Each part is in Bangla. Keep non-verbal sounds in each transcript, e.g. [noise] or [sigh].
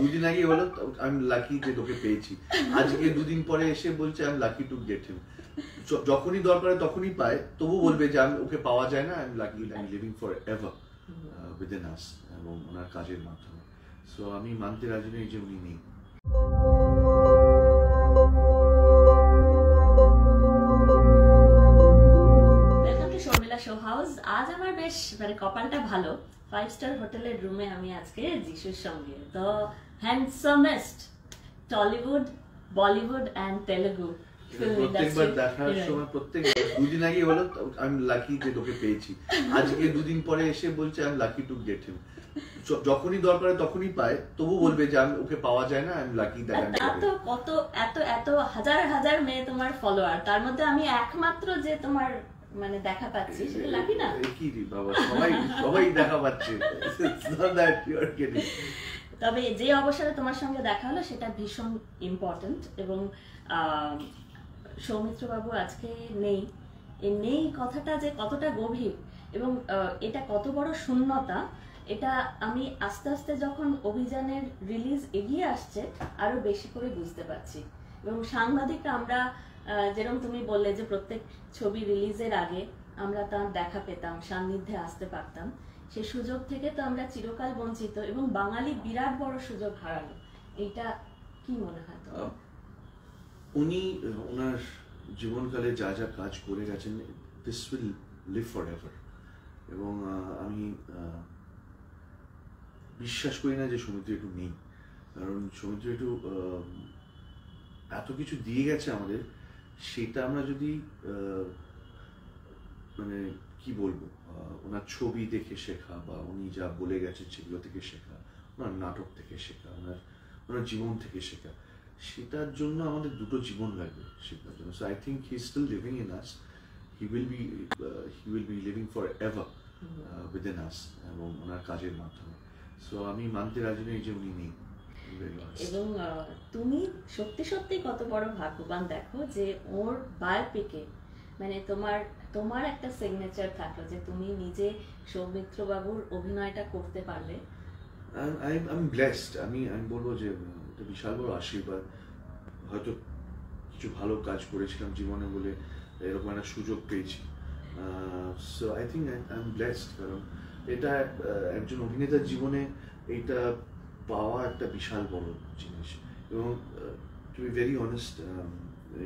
দুদিন আগে বলো আমি লাকি যে তোকে পেয়েছি। আজকে দুদিন পরে এসে বলছে আমি লাকি টু গেট হিম যখনই দরকার তখনই পায়। তবু বলবে যে আমি ওকে পাওয়া যায় না। আমি লাকি আমি living forever within us এবং ওনার কাজের মাধ্যমে। সো আমি মানতে রাজি নই যে উনি নেই। আজ আমার বেশ মানে কপালটা ভালো। ফাইভ স্টার হোটেলের রুমে আমি আজকে যিশুর সঙ্গে। The handsomest Tollywood Bollywood and Telugu প্রত্যেকবার দেখার সময় প্রত্যেক দুদিন আগে বলো আমি লাকি যে তোকে পেয়েছি। আজকে দুদিন পরে এসে বলছে আমি লাকি টু গেট হিম যখনই দরকার তখনই পায় তবু বলবে যে আমি ওকে পাওয়া যায় না আমি লাকি দ্যাট এত কত এত এত হাজার হাজার মেয়ে তোমার ফলোয়ার তার মধ্যে আমি একমাত্র যে তোমার মানে দেখা পাচ্ছি সেটা লাকি না? কি রে বাবা সবাই সবাই দেখা পাচ্ছে. তবে যে অবসরে তোমার সঙ্গে দেখা হলো সেটা ভীষণ ইম্পর্ট্যান্ট এবং সৌমিত্র বাবু আজকে নেই। এই নেই কথাটা যে কতটা গভীর এবং এটা কত বড় শূন্যতা এটা আমি আস্তে আস্তে যখন অভিযানের রিলিজ এগিয়ে আসছে আরও বেশি করে বুঝতে পারছি। এবং সাংবাদিকরা আমরা যেরকম তুমি বললে যে প্রত্যেক ছবি রিলিজের আগে আমরা তার দেখা পেতাম, সান্নিধ্যে আসতে পারতাম। সে সুযোগ থেকে তো আমরা চিরকাল বঞ্চিত এবং বাঙালি বিরাট বড় সুযোগ হারালো। এইটা কি মনে হয় উনি ওনার জীবনকালে যা যা কাজ করে গেছেন this will live forever এবং আমি বিশ্বাস করি না যে সমুদ্র একটু নেই। কারণ সমুদ্র একটু এত কিছু দিয়ে গেছে আমাদের সেটা আমরা যদি মানে কি বলব ওনার ছবি দেখে শেখা বা উনি যা বলে গেছেন সেগুলো থেকে শেখা ওনার নাটক থেকে শেখা ওনার ওনার জীবন থেকে শেখা সেটার জন্য আমাদের দুটো জীবন লাগবে শেখার জন্য। So I think he still living in us he will be he will be living forever within us এবং ওনার কাজের মাধ্যমে। সো আমি মানতে রাজি নই যে উনি নেই. এবং তুমি সত্যি সত্যি কত বড় ভাগ্যবান দেখো যে ওর বায়োপিকে মানে তোমার তোমার একটা সিগনেচার থাকল যে তুমি নিজে সৌমিত্র বাবুর অভিনয়টা করতে পারলে। I'm, I'm blessed. আমি আমি বলব যে বিশাল বড় আশীর্বাদ। হয়তো কিছু ভালো কাজ করেছিলাম জীবনে বলে এরকম একটা সুযোগ পেয়েছি। So I think I am blessed কারণ এটা একজন অভিনেতার জীবনে এইটা পাওয়া একটা বিশাল বড় জিনিস। এবং টু বি ভেরি অনেস্ট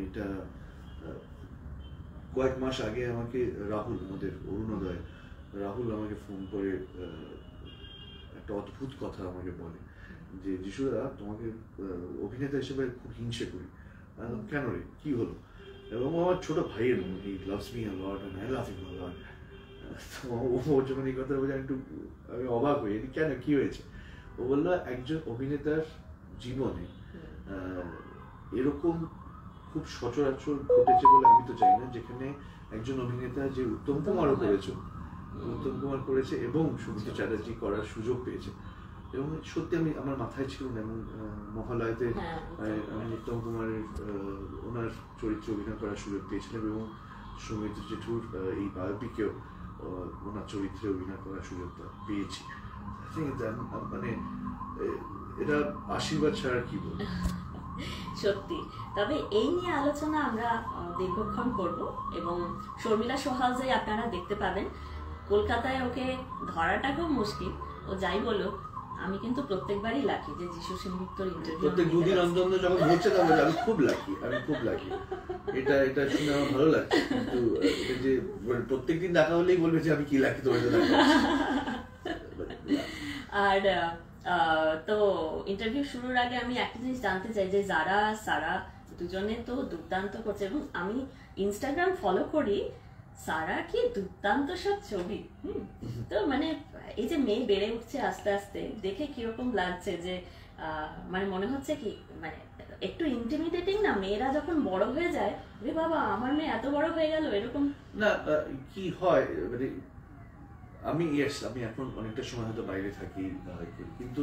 এটা কয়েক মাস আগে আমাকে রাহুল, আমাদের অরুণোদয়, রাহুল আমাকে ফোন করে একটা অদ্ভুত কথা আমাকে বলে। যে, যিশুদা, তোমাকে অভিনেতা হিসেবে খুব হিংসে করি। কেন রে? কি হলো? এবং আমার ছোট ভাইয়ের মনে he loves me lot and I love ও ও যখন এই কথা বলে একটু, আমি অবাক হই। কেন? কি হয়েছে? ও বলল একজন অভিনেতার জীবনে এরকম খুব সচরাচর ঘটেছে বলে আমি তো চাই না যেখানে একজন অভিনেতা যে উত্তম কুমারও করেছে উত্তম কুমার করেছে এবং সুমিত্র চ্যাটার্জি করার সুযোগ পেয়েছে। এবং সত্যি আমি আমার মাথায় ছিল না এবং মহালয়াতে হ্যাঁ, আমি উত্তম কুমারের ওনার চরিত্রে অভিনয় করার সুযোগ পেয়েছিলাম এবং সৌমিত্র জেঠুর এই বায়োপিকেও ওনার চরিত্রে অভিনয় করার সুযোগটা পেয়েছি। আহ, মানে এটা আশীর্বাদ ছাড়া কি বলব? [laughs] সত্যি। তবে এই নিয়ে আলোচনা আমরা দীর্ঘক্ষণ করব এবং শর্মিলা সোহাউজে আপনারা দেখতে পাবেন। কলকাতায় ওকে ধরাটা খুব মুশকিল। ও যাই বলো আমি কিন্তু প্রত্যেকবারই লাকি যে যিশু সিংগুপ্তর ইন্টারভিউ প্রত্যেক দুদিন অন্তর অন্তর যখন হচ্ছে তখন আমি খুব লাকি আমি খুব লাকি এটা এটা শুনে আমার ভালো লাগছে কিন্তু যে মানে প্রত্যেকদিন দেখা হলেই বলবে যে আমি কি লাকি তোমার করছি। আর তো ইন্টারভিউ শুরুর আগে আমি একটা জিনিস জানতে চাই যে যারা, সারা দুজনে তো দুর্দান্ত করছে এবং আমি ইনস্টাগ্রাম ফলো করি, সারা কি দুর্দান্ত সব ছবি। তো মানে এই যে মেয়ে বেড়ে উঠছে আস্তে আস্তে, দেখে কীরকম লাগছে যে মানে মনে হচ্ছে কি মানে একটু ইন্টিমিডেটিং না মেয়েরা যখন বড় হয়ে যায় রে বাবা, আমার মেয়ে এত বড় হয়ে গেল, এরকম না কি হয় মানে আমি ইয়েস আমি এখন অনেকটা সময় হয়তো বাইরে থাকি কিন্তু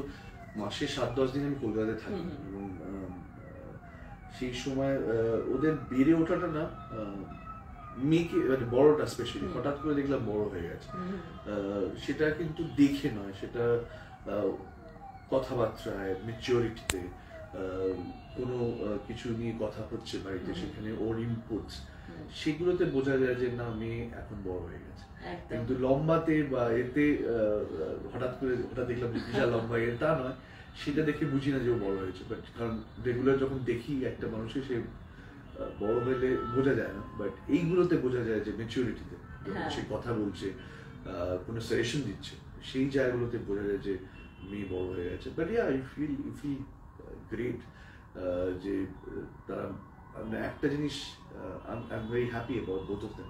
মাসে সাত দশ দিন আমি কলকাতায় থাকি। এবং সেই সময় ওদের বেড়ে ওঠাটা না মেয়েকে মানে বড়টা স্পেশালি হঠাৎ করে দেখলাম বড় হয়ে গেছে। সেটা কিন্তু দেখে নয় সেটা কথাবার্তায় মেচিওরিটিতে কোনো কিছু নিয়ে কথা হচ্ছে বাড়িতে সেখানে ওর ইনপুট হুম, সেগুলোতে বোঝা যায় যে না মেয়ে এখন বড় হয়ে গেছে। কিন্তু লম্বাতে বা এতে হঠাৎ করে হঠাৎ দেখলাম যে বিশাল লম্বা এর তা নয়। সেটা দেখে বুঝি না যে ও বড় হয়েছে। বাট কারণ রেগুলার যখন দেখি একটা মানুষকে সে বড় হলে বোঝা যায় না। বাট এইগুলোতে বোঝা যায় যে মেচুরিটিতে হ্যাঁ। সে কথা বলছে কোনো সাজেশন দিচ্ছে সেই জায়গাগুলোতে বোঝা যায় যে মেয়ে বড় হয়ে গেছে। But yeah I feel feel great যে তারা একটা জিনিস I am very happy about both of them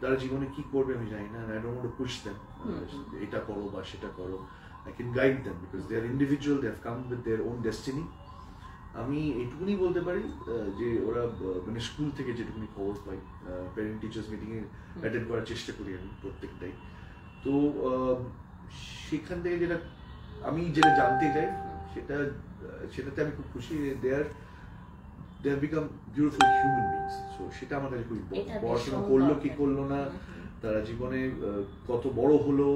তারা জীবনে কি করবে আমি জানি না I don't want to push এটা করো বা সেটা করো। I can guide them because they are individual they have come with their own destiny আমি এইটুকুনি বলতে পারি আহ, যে ওরা মানে স্কুল থেকে যেটুকুনি খবর পাই প্যারেন্ট টিচার্স মিটিংয়ে অ্যাটেন্ড করার চেষ্টা করি আমি প্রত্যেকটাই। তো আহ, সেখান থেকে যেটা আমি যেটা জানতে চাই সেটা সেটাতে আমি খুব খুশি they are they are become beautiful human beings so সেটা কাছে খুব ইম্পর্টেন্ট পড়াশোনা করল কি করল না। তারা জীবনে কত বড় হলো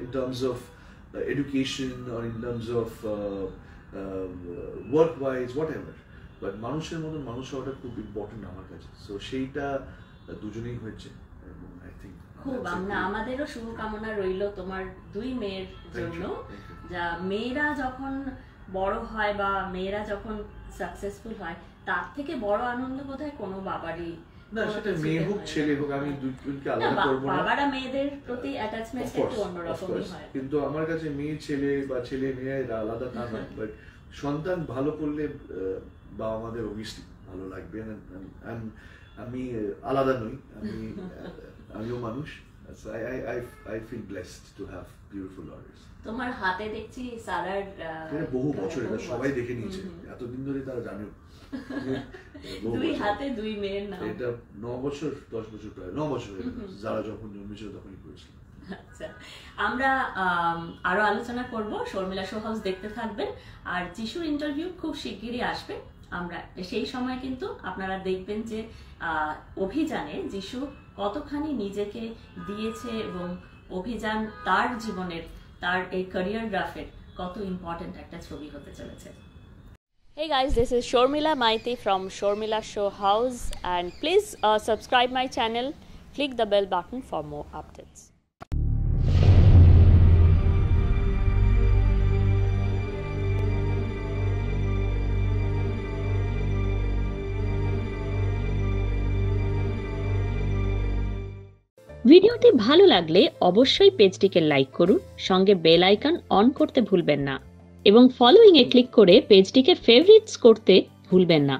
in terms of education R in terms of work wise whatever but মানুষের মতন মানুষ হওয়াটা খুব ইম্পর্টেন্ট আমার কাছে। সো সেইটা দুজনেই হয়েছে। থিঙ্ক খুব আমরা আমাদেরও শুভকামনা রইল তোমার দুই মেয়ের জন্য। যা মেয়েরা যখন বড় হয় বা মেয়েরা যখন সাকসেসফুল হয় তার থেকে বড় আনন্দ বোধহয় কোনো বাবারই না সেটা মেয়ে হোক ছেলে হোক আমি দুজনকে আলাদা না। বাবারা মেয়েদের প্রতি অ্যাটাচমেন্ট একটু অন্যরকমই হয়। কিন্তু আমার কাছে মেয়ে ছেলে বা ছেলে মেয়ে এরা আলাদা নয়। [laughs] বাট সন্তান ভালো করলে বাবা মাদের অবভিয়াসলি ভালো লাগবে। আমি আলাদা নই। আমি [laughs] আমিও মানুষ। I I I I feel blessed to have beautiful orders তোমার হাতে দেখছি সারার এটা বহু বছর এটা সবাই দেখে নিয়েছে। এতদিন ধরে তারা [laughs] বহু দুই হাতে দুই মেয়ের নাম। এটা ন বছর দশ বছর প্রায় ন বছর। যারা যখন জন্মেছিল তখনই করেছিল। আচ্ছা আমরা আরও আলোচনা করব। শর্মিলা শো হাউস দেখতে থাকবেন। আর যিশুর ইন্টারভিউ খুব শিগগিরই আসবে। আমরা সেই সময় কিন্তু আপনারা দেখবেন যে আহ, অভিযানে যিশু কতখানি নিজেকে দিয়েছে এবং অভিযান তার জীবনের তার এই ক্যারিয়ার গ্রাফের কত ইম্পর্টেন্ট একটা ছবি হতে চলেছে Hey guys, this is Shormila Maiti from Shormila Show House and please uh, subscribe my channel, click the bell button for more updates. ভিডিওটি ভালো লাগলে অবশ্যই পেজটিকে লাইক করুন, সঙ্গে বেল আইকন অন করতে ভুলবেন না এবং ফলোইং এ ক্লিক করে পেজটিকে ফেভারিটস করতে ভুলবেন না।